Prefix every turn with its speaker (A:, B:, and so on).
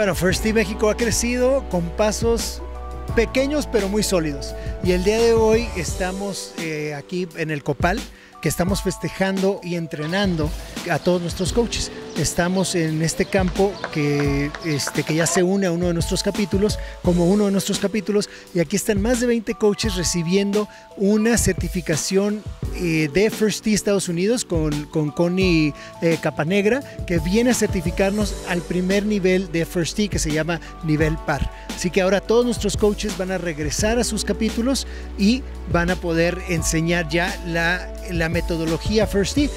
A: Bueno, First Team México ha crecido con pasos pequeños pero muy sólidos. Y el día de hoy estamos eh, aquí en el Copal, que estamos festejando y entrenando a todos nuestros coaches. Estamos en este campo que, este, que ya se une a uno de nuestros capítulos, como uno de nuestros capítulos, y aquí están más de 20 coaches recibiendo una certificación eh, de First Tee Estados Unidos con, con Connie eh, Capanegra, que viene a certificarnos al primer nivel de First Tee, que se llama nivel par. Así que ahora todos nuestros coaches van a regresar a sus capítulos y van a poder enseñar ya la, la metodología First Tee.